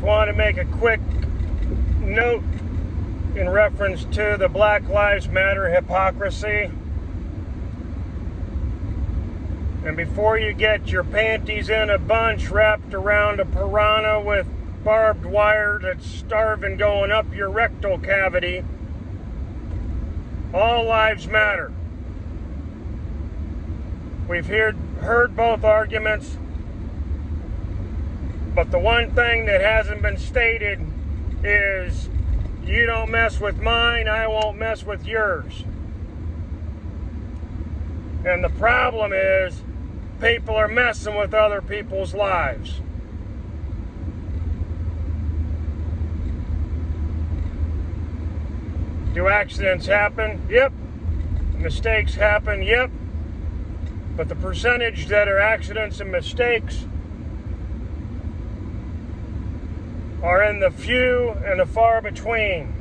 want to make a quick note in reference to the Black Lives Matter hypocrisy. And before you get your panties in a bunch wrapped around a piranha with barbed wire that's starving going up your rectal cavity, all lives matter. We've heard, heard both arguments, but the one thing that hasn't been stated is you don't mess with mine, I won't mess with yours. And the problem is, people are messing with other people's lives. Do accidents happen? Yep. Mistakes happen? Yep. But the percentage that are accidents and mistakes are in the few and the far between.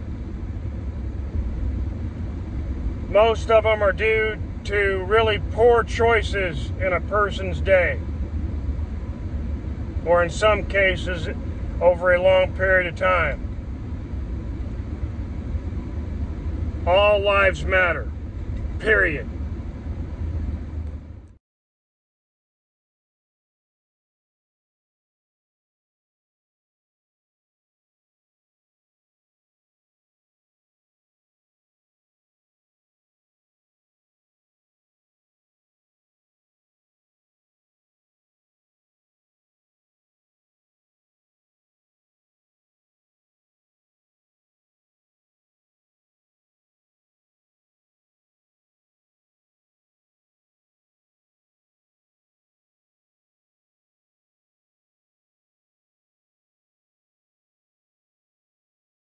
Most of them are due to really poor choices in a person's day, or in some cases, over a long period of time. All lives matter, period.